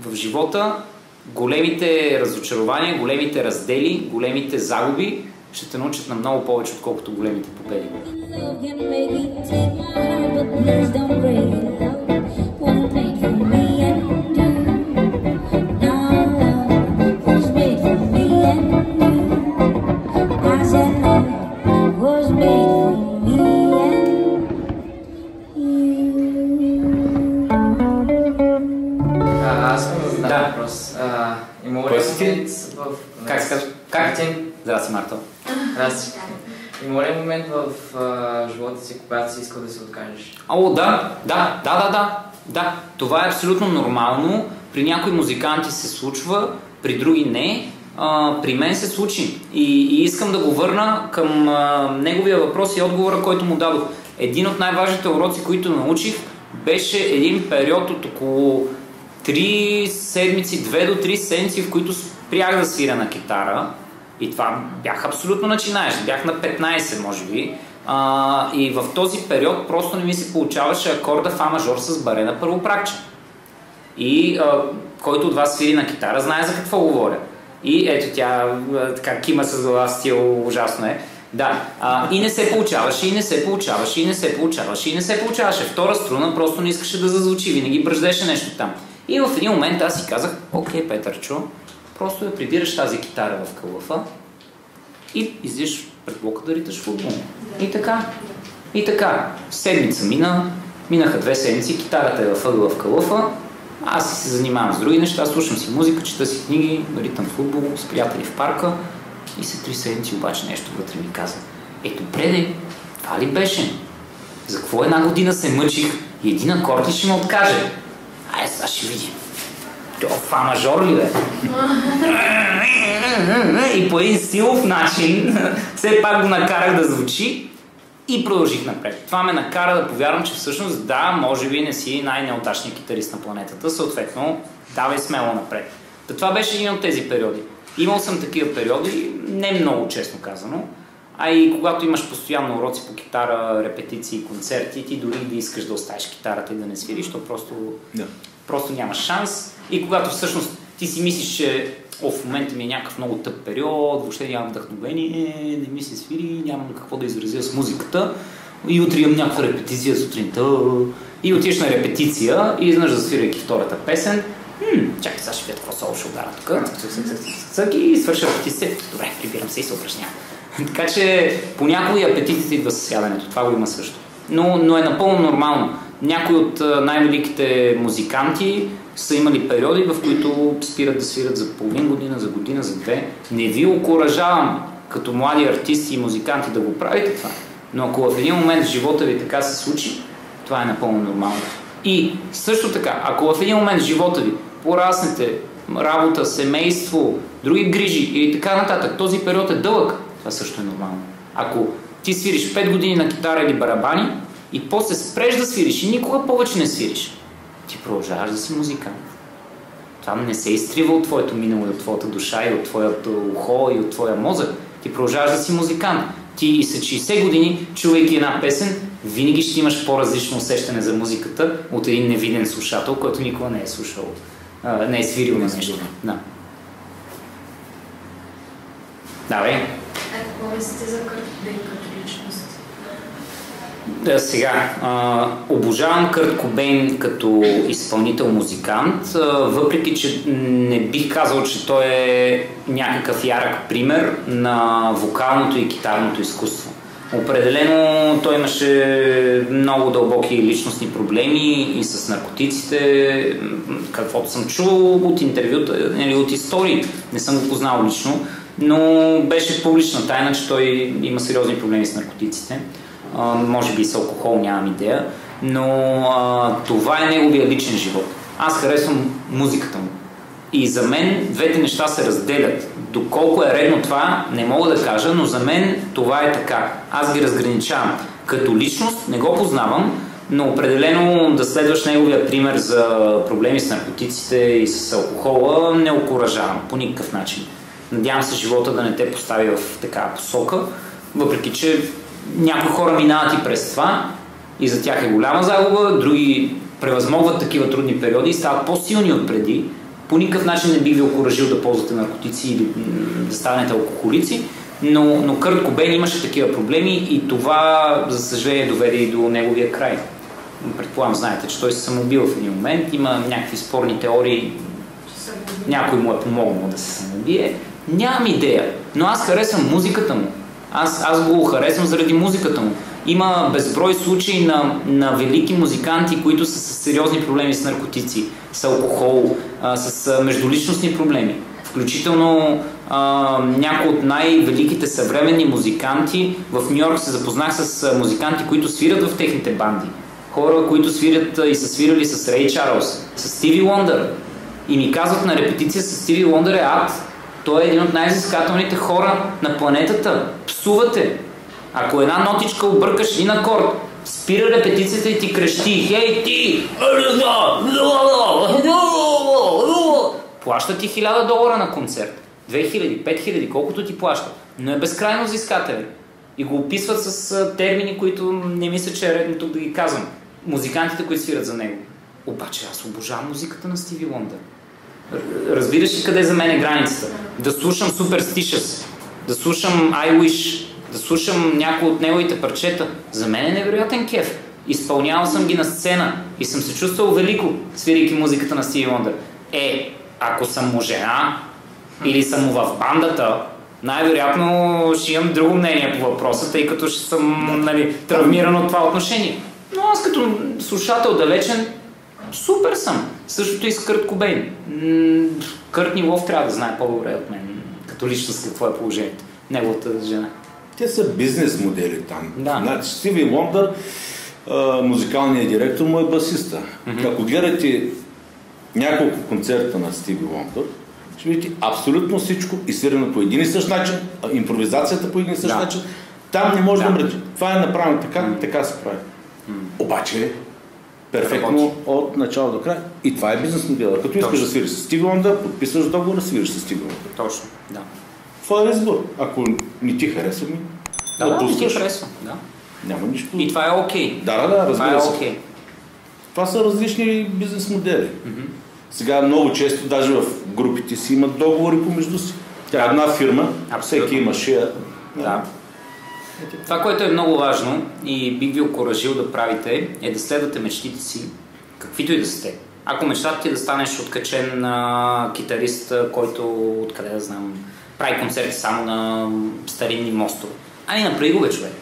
в живота големите разочарования, големите раздели, големите загуби ще те научат на много повече, отколкото големите победи. Искал да се откажеш? О, да, да, да, да, да, да. Това е абсолютно нормално. При някои музиканти се случва, при други не. А, при мен се случи. И, и искам да го върна към а, неговия въпрос и отговора, който му дадох. Един от най-важните уроци, които научих, беше един период от около 3 седмици, 2 до 3 седмици, в които спрях да свиря на китара. И това бях абсолютно начинаеш. Бях на 15, може би. А, и в този период просто не ми се получаваше акорда фа мажор с баре на първопракче. И а, който от вас свири на китара, знае за какво говоря. И ето тя така кима с глава стил, ужасно е. Да, а, и не се получаваше, и не се получаваше, и не се получаваше, и не се получаваше. Втора струна просто не искаше да зазвучи, винаги бръждеше нещо там. И в един момент аз си казах, окей, Петърчо, просто да прибираш тази китара в кълъфа и излизаш пред блока да риташ футбол. И така. И така. Седмица мина, минаха две седмици, китарата е във ъгъла в кълъфа, аз си се занимавам с други неща, слушам си музика, чета си книги, ритам футбол с приятели в парка и след три седмици обаче нещо вътре ми каза. Е, добре де, това ли беше? За какво една година се мъчих и един акорд ще ме откаже? Ай, сега ще видим. То фа мажор ли бе? И по един силов начин все пак го накарах да звучи и продължих напред. Това ме накара да повярвам, че всъщност да, може би не си най-неудачният китарист на планетата, съответно давай смело напред. Та това беше един от тези периоди. Имал съм такива периоди, не много честно казано, а и когато имаш постоянно уроци по китара, репетиции, концерти, ти дори да искаш да оставиш китарата и да не свириш, то просто Да. Просто нямаш шанс. И когато всъщност ти си мислиш, че о, в момента ми е някакъв много тъп период, въобще нямам вдъхновение, не ми се свири, нямам какво да изразя с музиката. И утре имам някаква репетиция сутринта. И отиваш на репетиция и изнъж засвирайки втората песен. Хм, чакай, сега ще видя какво соло ще удара тук. И свърша репетиция. Добре, прибирам се и се упражнявам. така че понякога и апетитите идва с сядането. Това го има също. Но, но е напълно нормално. Някои от най-великите музиканти са имали периоди, в които спират да свират за половин година, за година, за две. Не ви окоръжавам като млади артисти и музиканти да го правите това. Но ако в един момент в живота ви така се случи, това е напълно нормално. И също така, ако в един момент в живота ви пораснете, работа, семейство, други грижи и така нататък, този период е дълъг, това също е нормално. Ако ти свириш 5 години на китара или барабани и после спреш да свириш и никога повече не свириш, ти продължаваш да си музикант. Това не се изтрива от твоето минало и от твоята душа и от твоето ухо и от твоя мозък. Ти продължаваш да си музикант. Ти и след 60 години, чувайки една песен, винаги ще имаш по-различно усещане за музиката от един невиден слушател, който никога не е слушал, а, не е свирил на нещо. Да. Давай. А какво мислите за Кърт сега, а, обожавам Кърт Кобейн като изпълнител-музикант, а, въпреки че не бих казал, че той е някакъв ярък пример на вокалното и китарното изкуство. Определено той имаше много дълбоки личностни проблеми и с наркотиците, каквото съм чувал от интервюта или от истории. Не съм го познал лично, но беше публична тайна, че той има сериозни проблеми с наркотиците. Може би с алкохол, нямам идея, но а, това е неговия личен живот. Аз харесвам музиката му. И за мен двете неща се разделят. Доколко е редно това, не мога да кажа, но за мен това е така. Аз ги разграничавам. Като личност не го познавам, но определено да следваш неговия пример за проблеми с наркотиците и с алкохола не окоръжавам по никакъв начин. Надявам се живота да не те постави в такава посока, въпреки че някои хора минават и през това и за тях е голяма загуба, други превъзмогват такива трудни периоди и стават по-силни от преди По никакъв начин не бих ви окоръжил да ползвате наркотици или да станете алкохолици, но, но Кърт Кобейн имаше такива проблеми и това, за съжаление, доведе и до неговия край. Предполагам, знаете, че той се самоубил в един момент. Има някакви спорни теории, някой му е помогнал да се самоубие. Нямам идея, но аз харесвам музиката му. Аз, аз го харесвам заради музиката му. Има безброй случаи на, на велики музиканти, които са с сериозни проблеми с наркотици, с алкохол, а, с междуличностни проблеми. Включително някои от най-великите съвременни музиканти. В Нью Йорк се запознах с музиканти, които свират в техните банди. Хора, които свирят и са свирали с Рей Чарлз, с Стиви Лондър. И ми казват на репетиция с Стиви Лондър е ад. Той е един от най-изискателните хора на планетата. Псувате. Ако една нотичка объркаш един акорд, спира репетицията и ти крещи. Хей ти! Плаща ти 1000 долара на концерт. 2000, 5000, колкото ти плаща. Но е безкрайно взискателен. И го описват с термини, които не мисля, че е редно тук да ги казвам. Музикантите, които свират за него. Обаче аз обожавам музиката на Стиви Лондър. Разбираш ли къде за мен е границата? Да слушам Superstitious, да слушам I Wish, да слушам някои от неговите парчета. За мен е невероятен кеф. Изпълнявал съм ги на сцена и съм се чувствал велико, свирайки музиката на Стиви Лондър. Е, ако съм му жена или съм му в бандата, най-вероятно ще имам друго мнение по въпроса, тъй като ще съм нали, травмиран от това отношение. Но аз като слушател далечен, супер съм. Същото и с Кърт Кобейн. Кърт Нилов трябва да знае по-добре от мен, като личност какво е положението. Неговата жена. Те са бизнес модели там. Да. Значи Стиви Лондър, музикалният директор му е басиста. Ако гледате няколко концерта на Стиви Лондър, ще видите абсолютно всичко и свирено по един и същ начин, импровизацията по един и същ Да. начин. Там не може да, Да. Това е направено така, така се прави. Обаче, перфектно Работи. от начало до край. И това е бизнес модела. Като искаш да свириш с Стиви Лондър, подписваш договор, свириш с Стиви Лондър. Точно, да. Това е избор. Ако не ти харесва ми, Да, да, не ти харесва. Да. Няма нищо. И това е окей. Да, да, да, Това е разбира се. Това са различни бизнес модели. Сега много често, даже в групите си имат договори помежду си. Тя е една фирма, Абсолютно. всеки има шея. Да. Това, което е много важно и бих ви окоръжил да правите, е да следвате мечтите си, каквито и да сте. Ако мечтата ти е да станеш откачен а, китарист, който, откъде да знам, прави концерти само на старинни мостове. Ами направи го, бе, човек.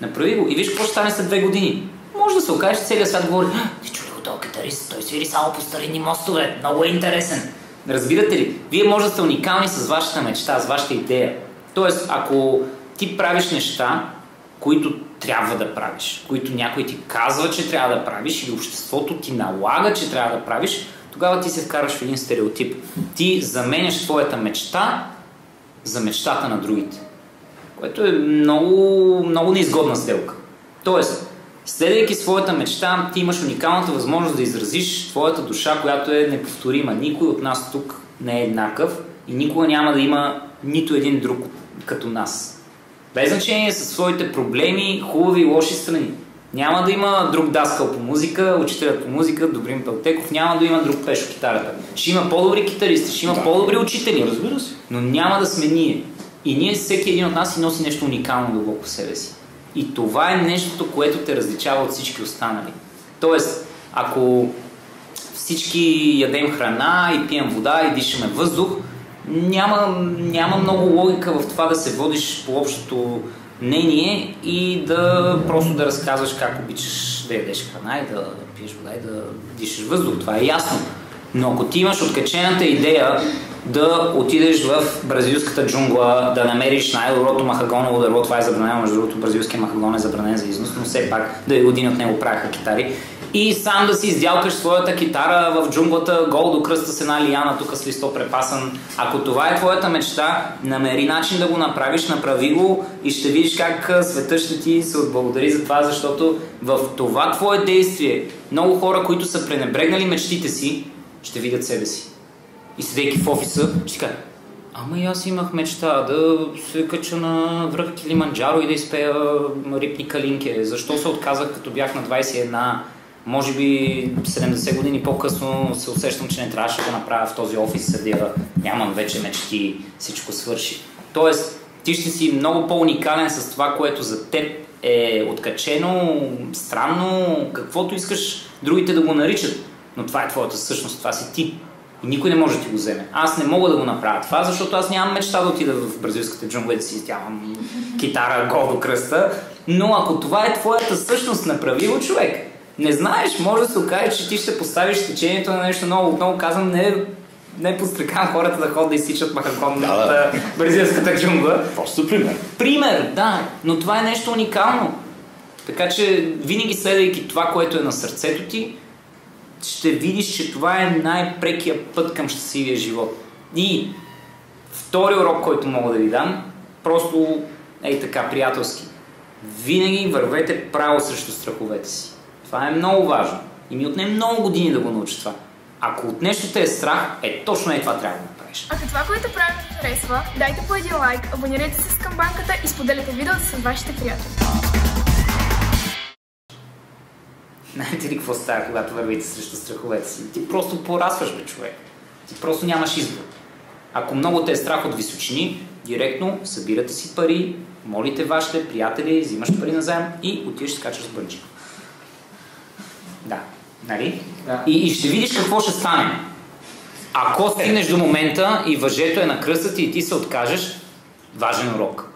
Направи го и виж какво ще стане след две години. Може да се окаже, че целият свят говори, «А, ти чули го този китарист, той свири само по старинни мостове, много е интересен. Разбирате ли? Вие може да сте уникални с вашата мечта, с вашата идея. Тоест, ако ти правиш неща, които трябва да правиш, които някой ти казва, че трябва да правиш или обществото ти налага, че трябва да правиш, тогава ти се вкарваш в един стереотип. Ти заменяш твоята мечта за мечтата на другите. Което е много, много неизгодна сделка. Тоест, следвайки своята мечта, ти имаш уникалната възможност да изразиш твоята душа, която е неповторима. Никой от нас тук не е еднакъв и никога няма да има нито един друг като нас. Без значение със своите проблеми, хубави и лоши страни. Няма да има друг даскал по музика, учителят по музика, Добрин Пелтеков, няма да има друг пешо китарата. Ще има по-добри китаристи, ще има Да. по-добри учители. Разбира се. Но няма да сме ние. И ние, всеки един от нас си носи нещо уникално дълбоко в себе си. И това е нещото, което те различава от всички останали. Тоест, ако всички ядем храна и пием вода и дишаме въздух, няма, няма много логика в това да се водиш по общото мнение и да просто да разказваш как обичаш да ядеш храна и да пиеш вода и да дишаш въздух. Това е ясно. Но ако ти имаш откачената идея да отидеш в бразилската джунгла, да намериш най-доброто махагоново дърво, това е забранено, между другото бразилския махагон е забранен за износ, но все пак да години от него правяха китари. И сам да си издялкаш своята китара в джунглата, гол до кръста с една лияна, тук с листо препасан. Ако това е твоята мечта, намери начин да го направиш, направи го и ще видиш как света ще ти се отблагодари за това, защото в това твое действие много хора, които са пренебрегнали мечтите си, ще видят себе си. И седейки в офиса, ще си кажа, ама и аз имах мечта да се кача на връх Килиманджаро и да изпея рипни калинке. Защо се отказах като бях на 21? Може би 70 години по-късно се усещам, че не трябваше да направя в този офис, седя, нямам вече мечти, всичко свърши. Тоест, ти ще си много по-уникален с това, което за теб е откачено, странно, каквото искаш другите да го наричат. Но това е твоята същност, това си ти. И никой не може да ти го вземе. Аз не мога да го направя това, защото аз нямам мечта да отида в бразилската джунгла и да си изтявам китара гол до кръста. Но ако това е твоята същност, направи го човек. Не знаеш, може да се окаже, че ти ще поставиш течението на нещо много. Отново казвам, не, не подстрекавам хората да ходят да изсичат махакон Да, от да. бразилската джунгла. Просто пример. Пример, да, но това е нещо уникално. Така че винаги следвайки това, което е на сърцето ти, ще видиш, че това е най-прекия път към щастливия живот. И втори урок, който мога да ви дам, просто ей така, приятелски. Винаги вървете право срещу страховете си. Това е много важно. И ми отне много години да го науча това. Ако от нещо те е страх, е точно е това трябва да направиш. Ако това, което правим ви харесва, дайте по един лайк, абонирайте се с камбанката и споделяйте видеото с вашите приятели. Знаете ли какво става, когато вървите срещу страховете си? Ти просто порасваш, бе, човек. Ти просто нямаш избор. Ако много те е страх от височини, директно събирате си пари, молите вашите приятели, взимаш пари назаем и отиваш да скачаш с бънчи. Да. Нали? Да. И, и ще видиш какво ще стане. Ако стигнеш до момента и въжето е на кръста ти и ти се откажеш, важен урок.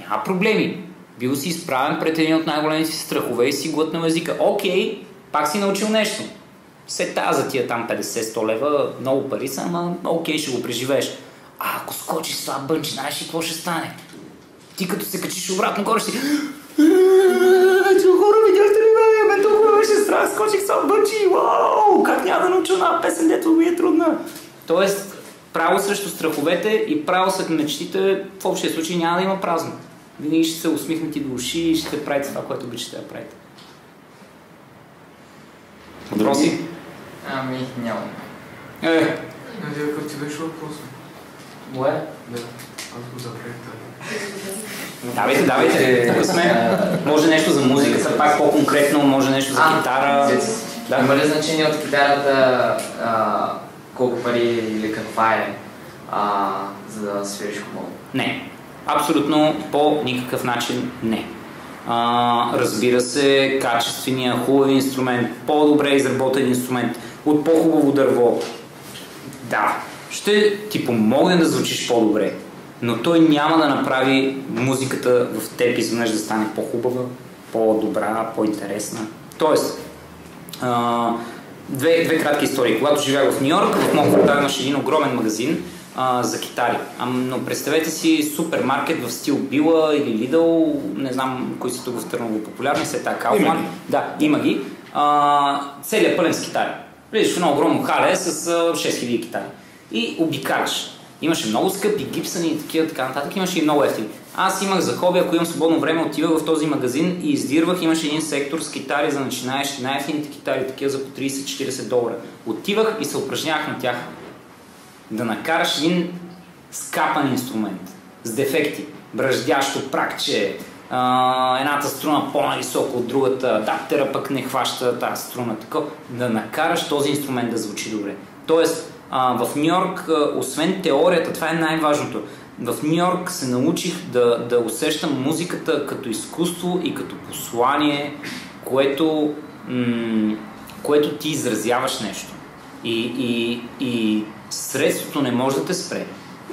Няма проблеми. Бил си изправен пред един от най-големите си страхове и си глътнал езика. Окей, пак си научил нещо. Се за тия там 50-100 лева, много пари са, ама окей, ще го преживееш. А ако скочиш с това бънче, знаеш ли какво ще стане? Ти като се качиш обратно горе ще си... Хора, видяхте ли ме? Мен толкова беше страх, скочих с това бънче и вау! Как няма да науча една песен, дето ми е трудна? Тоест, право срещу страховете и право след мечтите, в общия случай няма да има празно. Винаги ще се усмихнати до уши и ще правите това, което обичате да правите. Въпроси? Ами, нямам. Е, Надя, какъв ти беше въпрос? Мое? Да, аз го забравих. Давайте, давайте. Тук сме. Може нещо за музиката, пак по-конкретно, може нещо за А, китара. Да. Има ли значение от китарата а, колко пари или каква е, а, за да свириш хубаво? Не. Абсолютно по никакъв начин не. А, разбира се, качествения, хубав инструмент, по-добре изработен инструмент, от по-хубаво дърво. Да, ще ти помогне да звучиш по-добре, но той няма да направи музиката в теб изведнъж да стане по-хубава, по-добра, по-интересна. Тоест, а, две, две кратки истории. Когато живях в Нью Йорк, в моят квартал имаше един огромен магазин а, за китари. А, но представете си супермаркет в стил Била или Lidl, не знам кои са тук в Търново популярни, се така ги. Да, има ги. А, целият пълен с китари. Влизаш в едно огромно хале с а, 6000 китари. И обикаляш. Имаше много скъпи гипсани и такива така нататък, имаше и много ефтини. Аз имах за хоби, ако имам свободно време, отивах в този магазин и издирвах, имаше един сектор с китари за начинаещи, най-ефтините китари, такива за по 30-40 долара. Отивах и се упражнявах на тях. Да накараш един скапан инструмент с дефекти, бръждящо пракче, а, едната струна по-нависоко от другата, даптера пък не хваща тази струна, така, да накараш този инструмент да звучи добре. Тоест, а, в Нью Йорк, освен теорията, това е най-важното. В Нью Йорк се научих да, да усещам музиката като изкуство и като послание, което, м- което ти изразяваш нещо. И, и, и средството не може да те спре.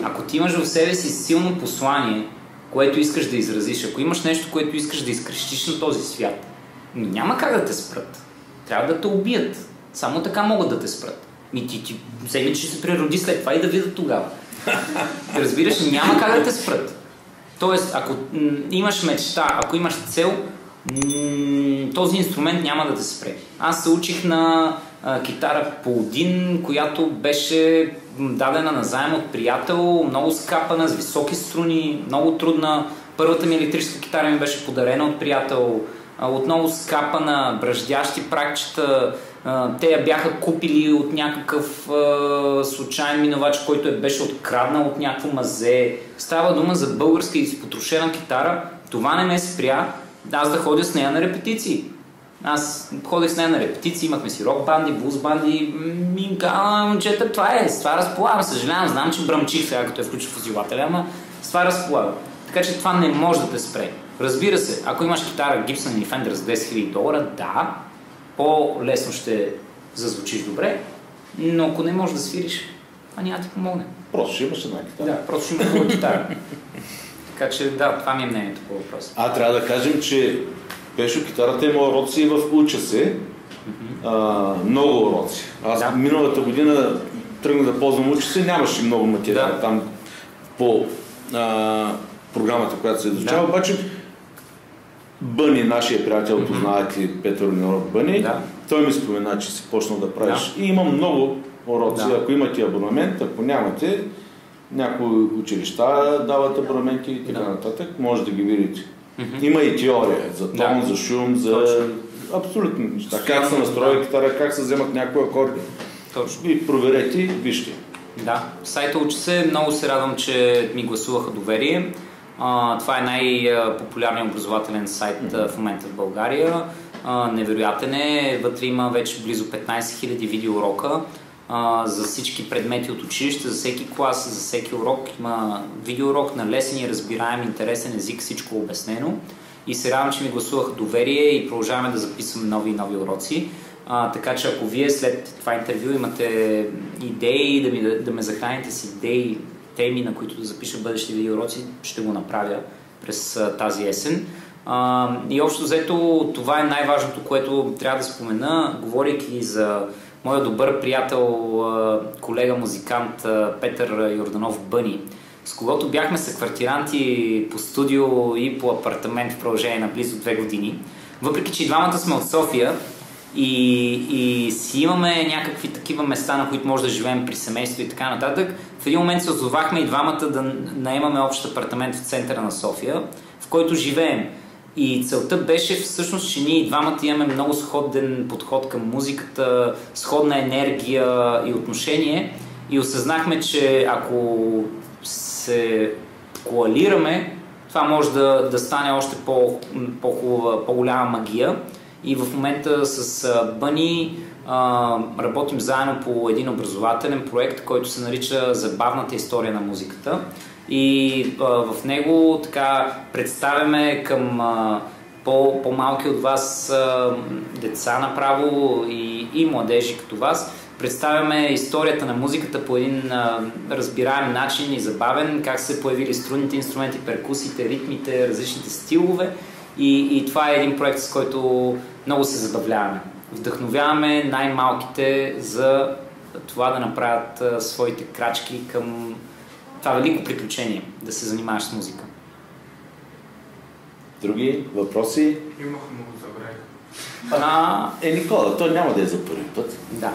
Ако ти имаш в себе си силно послание, което искаш да изразиш, ако имаш нещо, което искаш да изкрещиш на този свят, няма как да те спрат. Трябва да те убият. Само така могат да те спрат. И ти, ти че ще се природи след това и да видят тогава. Разбираш, няма как да те спрат. Тоест, ако м, имаш мечта, ако имаш цел, м, този инструмент няма да те спре. Аз се учих на а, китара по един, която беше дадена на заем от приятел, много скапана, с високи струни, много трудна. Първата ми електрическа китара ми беше подарена от приятел, а, отново скапана, бръждящи пракчета. Те я бяха купили от някакъв а, случайен минувач, който е беше откраднал от някакво мазе. Става дума за българска изпотрошена китара. Това не ме спря аз да ходя с нея на репетиции. Аз ходех с нея на репетиции, имахме си рок банди, блуз банди, м, и им казвам, момчета, това е, с това разполагам, съжалявам, знам, че бръмчих сега, като е включил в озилателя, ама с това разполагам. Така че това не може да те спре. Разбира се, ако имаш китара Gibson или Fender за 10 000 долара, да, по-лесно ще зазвучиш добре, но ако не можеш да свириш, това няма да ти помогне. Просто ще имаш една китара. Да, просто ще има хубава китара. така че да, това ми е мнението по въпроса. А трябва да кажем, че Пешо китарата има уроци в Уча се. А, много уроци. Аз Да. миналата година тръгнах да ползвам Уча се, нямаше много материал Да. там по а, програмата, която се изучава, Да. обаче Бъни, нашия приятел, познавате Петър Норов Бъни, Да. той ми спомена, че си почнал да правиш. И има много уроци. Да. Ако имате абонамент, ако нямате, някои училища дават абонаменти и така Да. нататък, може да ги видите. Има и теория за тон, Да. за шум, за Точно. абсолютно неща. Как се настрои да. китара, как се вземат някои акорди. Точно. И проверете, вижте. Да, сайта учи се. Много се радвам, че ми гласуваха доверие. Това е най-популярният образователен сайт а, в момента в България. А, невероятен е. Вътре има вече близо 15 000 видеоурока а, за всички предмети от училище, за всеки клас, за всеки урок. Има видеоурок на лесен и разбираем, интересен език, всичко обяснено. И се радвам, че ми гласуваха доверие и продължаваме да записваме нови и нови уроци. А, така че ако вие след това интервю имате идеи, да, ми, да, да ме захраните с идеи, теми, на които да запиша бъдещи видеоуроци, ще го направя през тази есен. И общо взето това е най-важното, което трябва да спомена, говорейки за моя добър приятел, колега музикант Петър Йорданов Бъни, с когото бяхме съквартиранти по студио и по апартамент в продължение на близо две години. Въпреки, че и двамата сме от София и, и си имаме някакви такива места, на които може да живеем при семейство и така нататък, в един момент се озовахме и двамата да наемаме общ апартамент в центъра на София, в който живеем. И целта беше всъщност, че ние и двамата имаме много сходен подход към музиката, сходна енергия и отношение. И осъзнахме, че ако се коалираме, това може да, да стане още по, по-хубава, по-голяма магия. И в момента с Бъни работим заедно по един образователен проект, който се нарича Забавната история на музиката. И а, в него така представяме към а, по, по-малки от вас а, деца направо и, и младежи като вас. Представяме историята на музиката по един а, разбираем начин и забавен, как се появили струнните инструменти, перкусите, ритмите, различните стилове. И, и това е един проект, с който много се забавляваме. Вдъхновяваме най-малките за това да направят а, своите крачки към това велико приключение, да се занимаваш с музика. Други въпроси? Имах много забравих. А, Е, Никола, той няма да е за първи път. да,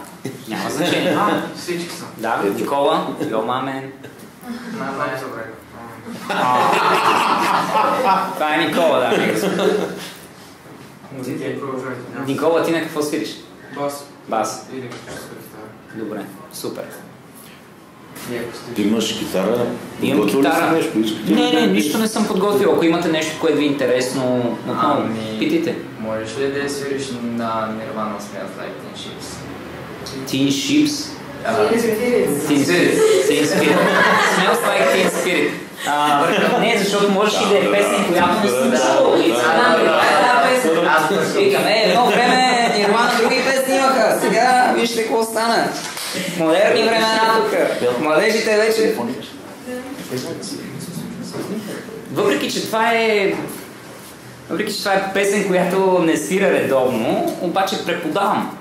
няма значение. А, всички са. Да, Никола, йо мамен. На най забравих. Това е Никола, да. Вие продължайте. няма. Никола, ти на какво свириш? Бас. Бас. Или. Добре, супер. Ти имаш китара. Имам китара. Нещо? Искате Не, да- не, нищо не съм подготвил. Ако имате нещо, което ви е интересно, отново, Ами- питайте. Можеш ли да свириш на Nirvana Smells Like Teen Ships? Teen Ships. Teen Spirit. Teen Spirit. Smells like Teen Spirit. А, не, защото можеш и да е песен, която не съм чувал. И сега, това е тази песен. Аз викам, е, едно време Нирвана други песни имаха. Сега вижте какво стана. Модерни времена тук. Младежите вече Въпреки, че това е въпреки, че това е песен, която не свира редовно, обаче преподавам.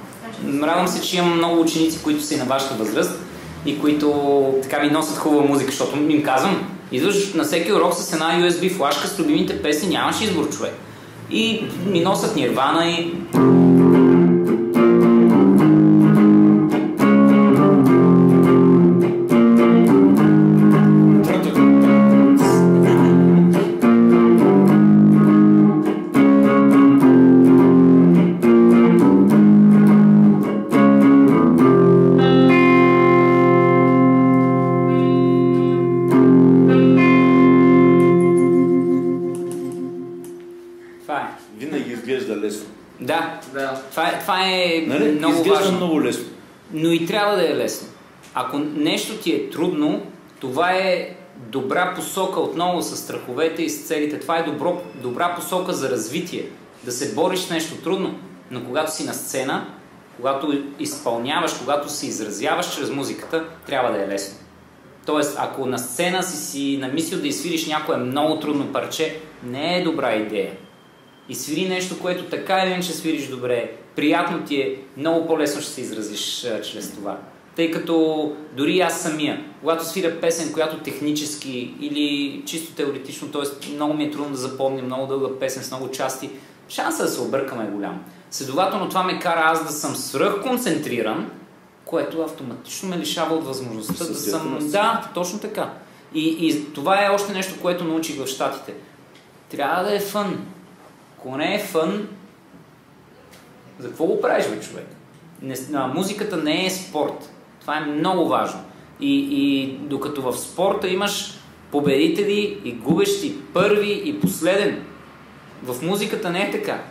Радвам се, че имам много ученици, които са и на вашата възраст и които така ми носят хубава музика, защото им казвам, идваш на всеки урок с една USB флашка с любимите песни, нямаш избор, човек. И ми носят Нирвана и много Изглежда важно. много лесно. Но и трябва да е лесно. Ако нещо ти е трудно, това е добра посока отново с страховете и с целите. Това е добро, добра посока за развитие. Да се бориш с нещо трудно. Но когато си на сцена, когато изпълняваш, когато се изразяваш чрез музиката, трябва да е лесно. Тоест, ако на сцена си си намислил да изсвириш някое много трудно парче, не е добра идея. И свири нещо, което така или иначе свириш добре, приятно ти е, много по-лесно ще се изразиш а, чрез това. Тъй като дори аз самия, когато свиря песен, която технически или чисто теоретично, т.е. много ми е трудно да запомня много дълга песен с много части, шанса да се объркам е голям. Следователно това ме кара аз да съм свръхконцентриран, което автоматично ме лишава от възможността да съм... Да, точно така. И, и това е още нещо, което научих в Штатите. Трябва да е фън. Ако не е фън, за какво го правиш, бе, човек? Не, а, музиката не е спорт. Това е много важно. И, и докато в спорта имаш победители и губещи, първи и последен, в музиката не е така.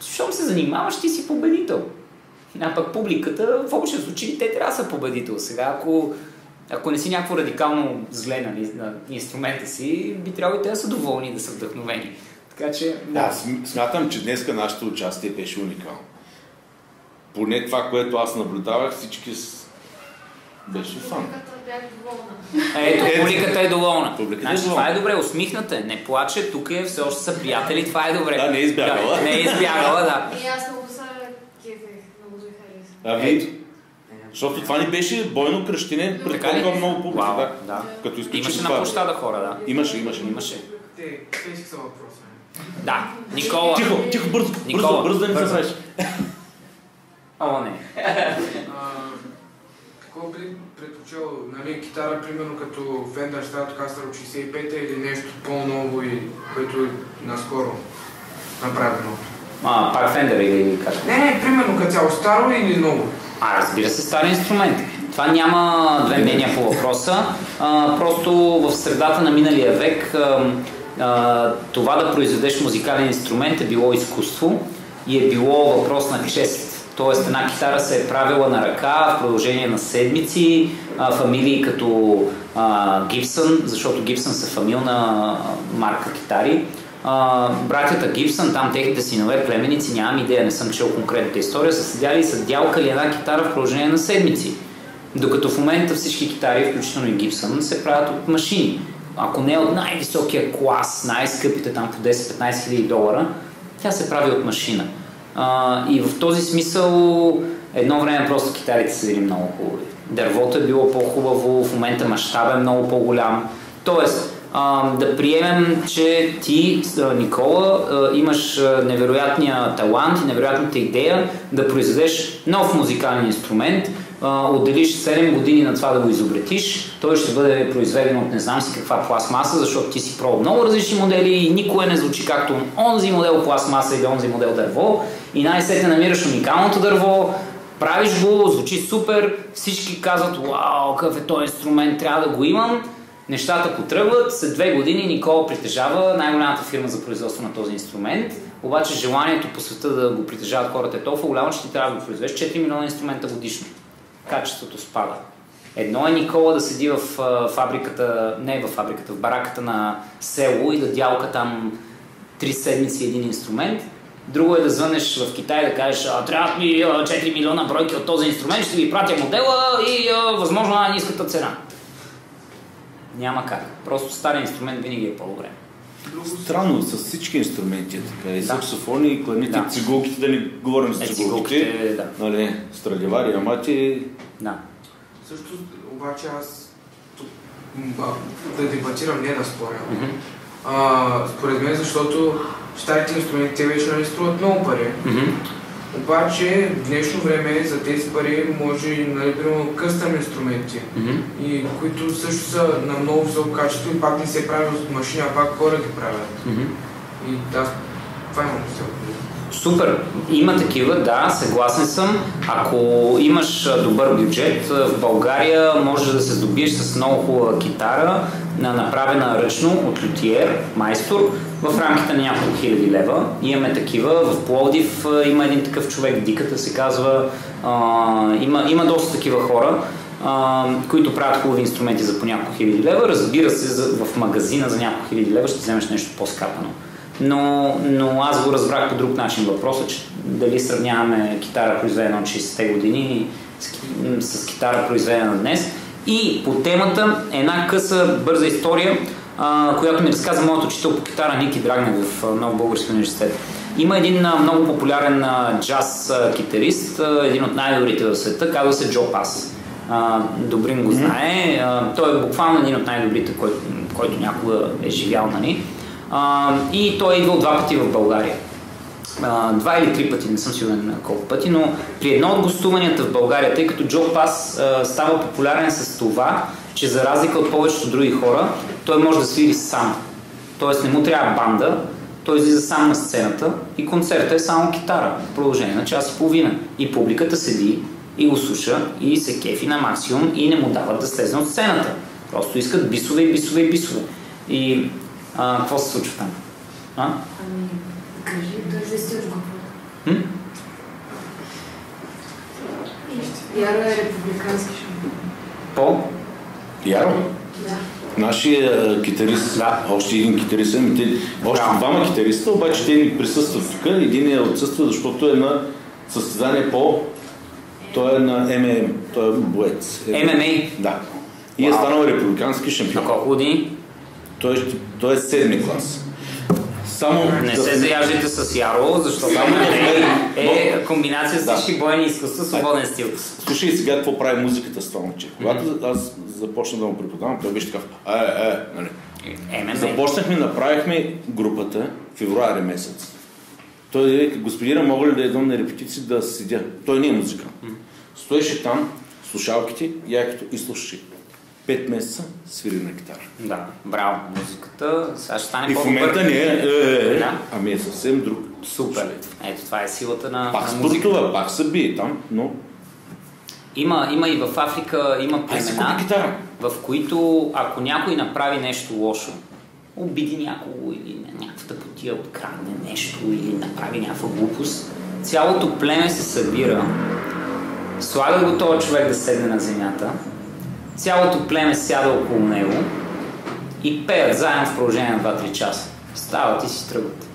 Щом се занимаваш, ти си победител. А пък публиката, в общия случай, те трябва да са победител. Сега, ако, ако не си някакво радикално зле нали, на инструмента си, би трябвало и те да са доволни, да са вдъхновени. Така че, да. Смятам, че днеска нашето участие беше уникално. Поне това, което аз наблюдавах, всички с... беше фан. Доволна. Ето, Ето. публиката е доволна. Публиката е значи, доволна. това е добре, усмихната е, не плаче, тук е, все още са приятели, това е добре. Да, не е избягала. Да, не е избягала, да. И аз много се кефех, много се хареса. А ви? Защото това ни беше бойно кръщене пред Така ли? толкова много публика. Вау, да. да. Като Имаше на площада хора, да. Имаше, имаше. Имаше. Те, те са въпроса. Да, Никола. Тихо, тихо, бързо, Никола, бързо, бързо да ни бързо. О, не. Какво би предпочел, нали, китара, примерно като Fender Stratocaster от 65-та или нещо по-ново и което е наскоро направено? А, пак Фендер или как? Не, не, примерно като цяло старо или ново. А, разбира се, стари инструмент. Това няма две мнения по въпроса. А, просто в средата на миналия век а, а, това да произведеш музикален инструмент е било изкуство и е било въпрос на чест. Тоест една китара се е правила на ръка в продължение на седмици, а, фамилии като а, Гибсън, защото Гибсън са фамилна марка китари, а, братята Гибсън, там техните синове, племеници, нямам идея, не съм чел конкретната история, са седяли и са дялкали една китара в продължение на седмици. Докато в момента всички китари, включително и Гибсън, се правят от машини. Ако не от най-високия клас, най-скъпите там по 10-15 хиляди долара, тя се прави от машина. А, и в този смисъл едно време просто китарите са били много хубави. Дървото е било по-хубаво, в момента мащабът е много по-голям. Тоест, а, да приемем, че ти, Никола, имаш невероятния талант и невероятната идея да произведеш нов музикален инструмент, отделиш 7 години на това да го изобретиш, той ще бъде произведен от не знам си каква пластмаса, защото ти си пробвал много различни модели и никое не звучи както онзи модел пластмаса или онзи модел дърво и най-сетне намираш уникалното дърво, правиш го, звучи супер, всички казват, вау, какъв е този инструмент, трябва да го имам. Нещата потръгват, след две години Никола притежава най-голямата фирма за производство на този инструмент, обаче желанието по света да го притежават хората е толкова голямо, че ти трябва да го произведеш 4 милиона инструмента годишно. Качеството спада. Едно е Никола да седи в фабриката, не в фабриката, в бараката на село и да дялка там три седмици един инструмент. Друго е да звънеш в Китай и да кажеш, а, трябват ми а, 4 милиона бройки от този инструмент, ще ви пратя модела и а, възможно най-низката цена. Няма как. Просто стария инструмент винаги е по-добре. Странно, с всички инструменти е така. И Да. саксофони, и кларнете, Да. цигулките, да не говорим за Е, цигулките. цигулките, да. Нали, Страдивари, амати. Да. Също обаче аз да дебатирам, не да споря. Мгм. А, според мен, защото старите инструменти те вече не струват много пари. Мгм. Обаче в днешно време за тези пари може и нали, примерно къстъм инструменти, Мгм. и които също са на много високо качество и пак не се правят от машина, а пак хора ги правят. Мгм. И аз това имам се Супер. Има такива, да, съгласен съм. Ако имаш добър бюджет, в България можеш да се здобиеш с много хубава китара, на- направена ръчно от лютиер, майстор, в рамките на няколко хиляди лева. Имаме такива. В Пловдив има един такъв човек, Диката се казва. А, има, има доста такива хора които правят хубави инструменти за по няколко хиляди лева. Разбира се, в магазина за няколко хиляди лева ще вземеш нещо по-скапано. Но, но аз го разбрах по друг начин въпроса, че дали сравняваме китара, произведена от 60-те години с, с китара, произведена днес. И по темата една къса, бърза история, а, която ми разказа моят учител по китара Ники Драгнев в Нов Български университет. Има един а, много популярен а, джаз а, китарист, а, един от най-добрите в света, казва се Джо Пас. А, Добрин го знае. А, той е буквално един от най-добрите, който, който някога е живял, нали? И той е идвал два пъти в България. А, два или три пъти, не съм сигурен на колко пъти, но при едно от гостуванията в България, тъй като Джо Пас а, става популярен с това, че за разлика от повечето други хора, той може да свири сам. Тоест не му трябва банда, той излиза сам на сцената и концертът е само китара в продължение на час и половина. И публиката седи и го слуша и се кефи на максимум и не му дават да слезе от сцената. Просто искат бисове и бисове и бисове. И а, какво се случва там? А? Ами, кажи, той зависи от групата. М? Яро е републикански шампион. По? Яро, Да. нашия китарист, Да. още един китарист, ами те, още Браво. двама китариста, обаче те ни присъстват тук. Един е отсъства, защото е на състезание по... Той е на ММ, той е боец. ММА? Да. И е станал републикански На шампион. колко години? Той, той е седми клас. Само Не да- се заяждайте с Яро, защото Само вмени. е комбинация с Да. всички бойни изкуства, свободен стил. Слушай сега какво прави музиката с това момче. Когато аз започна да му преподавам, той беше такъв, е, е, нали. ММА. Започнахме, направихме групата февруари месец. Той е, господина, мога ли да идвам на репетиции да седя? Той не е музикант. Стоеше там, слушалките, якито и слушаше. Пет месеца свири на китара. Да, браво. Музиката сега ще стане И в момента не е, е, е, Да. ами е съвсем друг. Супер. Ето това е силата на, Пак на музиката. спортува, пак се бие там, но Има, има и в Африка, има племена, в които ако някой направи нещо лошо, обиди някого или някаква тъпотия, открадне нещо или направи някаква глупост, цялото племе се събира, слага го този човек да седне на земята, цялото племе сяда около него и пеят заедно в продължение на 2-3 часа. Стават и си тръгват.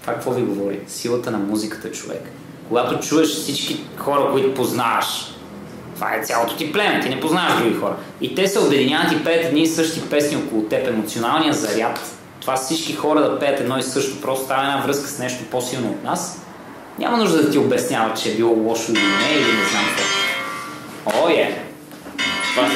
Това какво ви говори? Силата на музиката, човек. Когато чуеш всички хора, които познаваш, това е цялото ти племе, ти не познаваш други хора. И те се обединяват и пеят едни и същи песни около теб, емоционалния заряд. Това всички хора да пеят едно и също, просто става една връзка с нещо по-силно от нас. Няма нужда да ти обяснява, че е било лошо или не, или не знам какво. О, е! Това не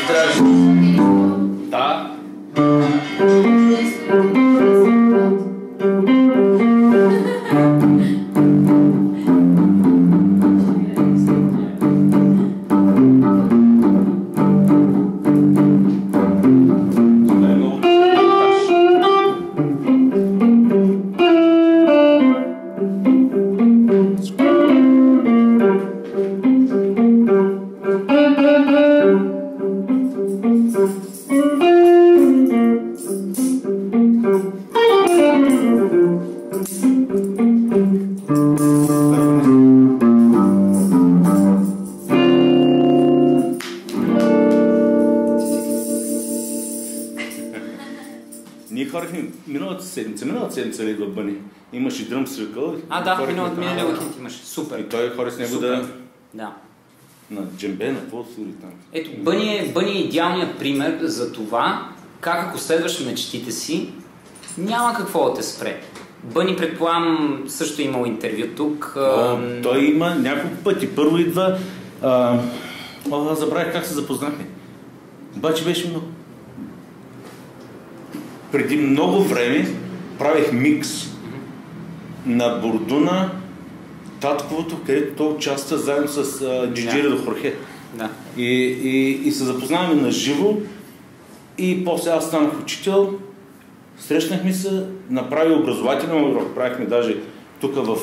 в Бъни. Имаше дръм свикъл. А, да, миналата там. миналия уикенд имаше. Супер. И той хори с него Супер. да Да. на джембе, на какво свири там. Ето, Бъни е, Бъни е идеалният пример за това, как ако следваш мечтите си, няма какво да те спре. Бъни, предполагам, също е имал интервю тук. О, той има няколко пъти. Първо идва... А, о, забравих как се запознахме. Обаче беше много... Преди много време правих микс на Бордуна, Татковото, където той участва заедно с а, Джиджири до Хорхе. Да. И, и, и се запознаваме на живо и после аз станах учител Срещнахме се, направи образователен урок, правихме даже тук в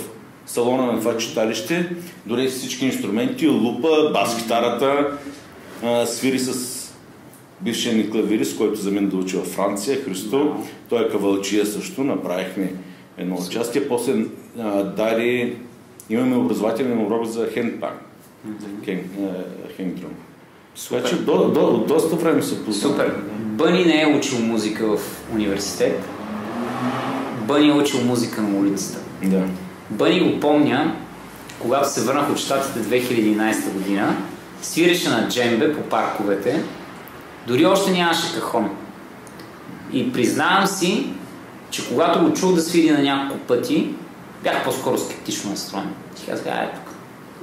салона на това читалище, дори всички инструменти, лупа, бас-китарата, а, свири с бившия ни клавирист, който за мен да учи във Франция, Христо. Той е кавалчия също, направихме едно участие. После а, дари, имаме образователен урок за хендпан, хен, а, хендрум. Така че до, до, доста време се познаваме. Супер. Бъни не е учил музика в университет. Бъни е учил музика на улицата. Да. Бъни го помня, когато се върнах от щатите 2011 година, свиреше на джембе по парковете, дори още нямаше кахон. И признавам си, че когато го чух да свири на няколко пъти, бях по-скоро скептично настроен. Си казах, ай, тук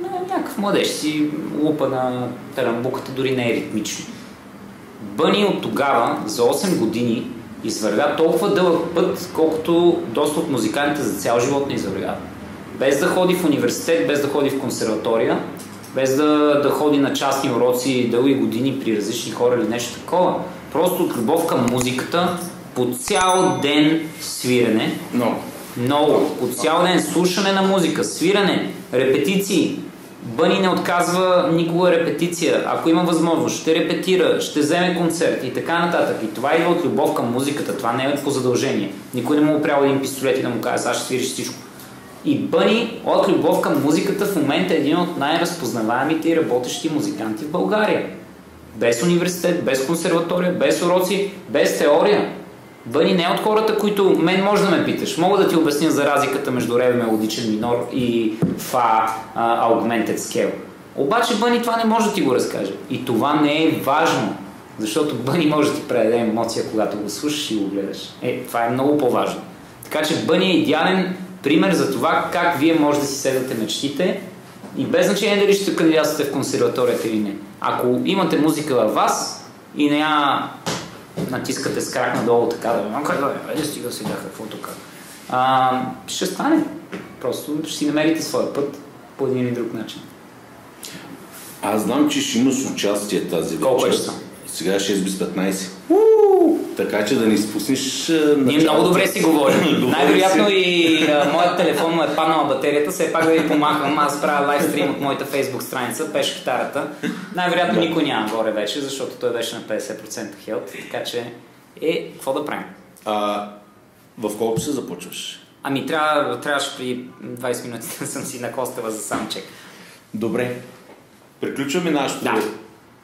не, някакъв младеж си лупа на тарамбуката, дори не е ритмично. Бъни от тогава, за 8 години, извървя толкова дълъг път, колкото доста от музикантите за цял живот не извървяват. Без да ходи в университет, без да ходи в консерватория, без да, да ходи на частни уроци дълги години при различни хора или нещо такова. Просто от любов към музиката, по цял ден свирене, Но, много. По цял ден слушане на музика, свиране, репетиции. Бъни не отказва никога репетиция. Ако има възможност, ще репетира, ще вземе концерт и така нататък. И това идва от любов към музиката. Това не е по задължение. Никой не му опрява един пистолет и да му каже, сега ще свириш всичко. И Бъни от любов към музиката в момента е един от най-разпознаваемите и работещи музиканти в България. Без университет, без консерватория, без уроци, без теория. Бъни не е от хората, които мен може да ме питаш. Мога да ти обясня за разликата между реве мелодичен минор и фа а, augmented scale. Обаче Бъни това не може да ти го разкаже. И това не е важно, защото Бъни може да ти предаде емоция, когато го слушаш и го гледаш. Е, това е много по-важно. Така че Бъни е идеален пример за това как вие може да си следвате мечтите и без значение дали ще кандидатствате в консерваторията или не. Ако имате музика във вас и не я натискате с крак надолу така да къде да е, стига сега какво тук. А, ще стане. Просто ще си намерите своя път по един или друг начин. аз знам, че ще имаш участие тази вечер. Колко вече? Сега е 6 без 15. Уу! Така че да ни спуснеш Ние началото. много добре си говорим. Най-вероятно и а, моят телефон му е паднала батерията, все пак да ви помахам. Аз правя лайвстрим от моята фейсбук страница, пеш китарата. Най-вероятно никой няма горе вече, защото той беше на 50% хелт. Така че, е, какво да правим? А, в колко се започваш? Ами трябва, трябваше при 20 минути да съм си на Костела за самчек. Добре. Приключваме нашото, Да.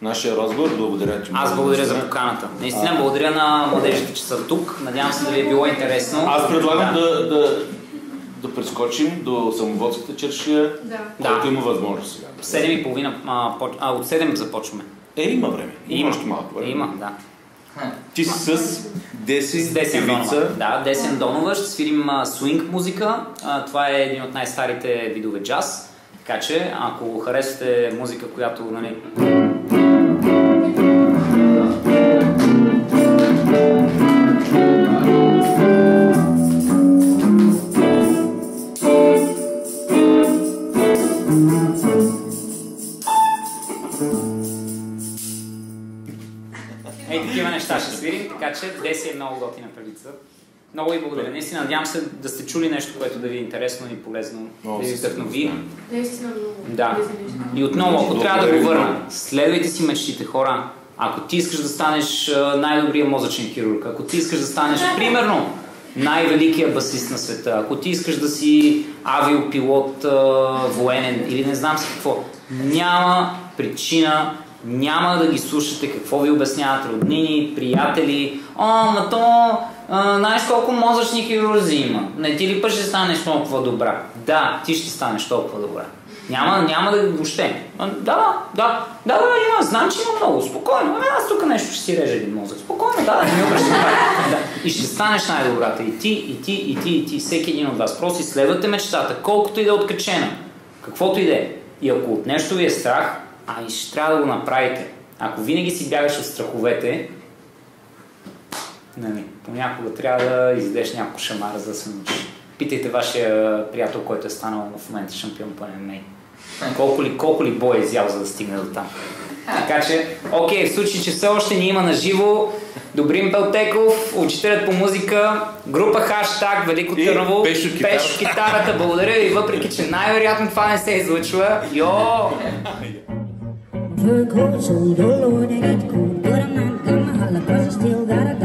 Нашия разговор. Благодаря ти. Аз благодаря за поканата. Наистина благодаря на младежите, че са тук. Надявам се да ви е било интересно. Аз предлагам да, да, да прескочим до самоводската чершия, Да. Да. който има възможност сега. В 7 и половина, а, поч- а, от 7 започваме. Е, има време. Има, още малко време. Има, да. Ти си с Деси, С Десен Донова. Да, Десен Донова. Ще свирим а, свинг музика. А, това е един от най-старите видове джаз. Така че, ако харесвате музика, която нали, Ще свирим, така че Деси е много готина певица. Много ви благодаря. Наистина, надявам се да сте чули нещо, което да ви е интересно и полезно, Много да ви вдъхнови. Наистина много. Да. И отново, ако трябва да го върна, следвайте си мечтите, хора. Ако ти искаш да станеш най-добрия мозъчен хирург, ако ти искаш да станеш, примерно, най-великия басист на света, ако ти искаш да си авиопилот, военен или не знам си какво, няма причина, няма да ги слушате какво ви обясняват роднини, приятели. О, ма то, знаеш колко мозъчни хирурзи има. Не ти ли пък ще станеш толкова добра? Да, ти ще станеш толкова добра. Няма, няма да въобще. А, Да, да, да, да, има, знам, че има много. Спокойно. Ами аз тук нещо ще си режа един мозък. Спокойно, да, да, не внимание. да. И ще станеш най-добрата. И ти, и ти, и ти, и ти, всеки един от вас. Просто изследвате мечтата, колкото и да е откачена. Каквото и да е. И ако от нещо ви е страх, а и ще трябва да го направите. Ако винаги си бягаш от страховете, нали, понякога трябва да издеш някакво шамара за да се научиш. Питайте вашия приятел, който е станал в момента шампион по ММА. Колко ли, колко ли бой е изял, за да стигне до там. Така че, окей, в случай, че все още ни има на живо, Добрин Пелтеков, учителят по музика, група хаштаг Велико Търново, пеш от китарата. Благодаря ви, въпреки че най-вероятно това не се е излъчва. Йо! Her cold shoulder Lord, I get cold, but I'm not gonna holler, cause I still gotta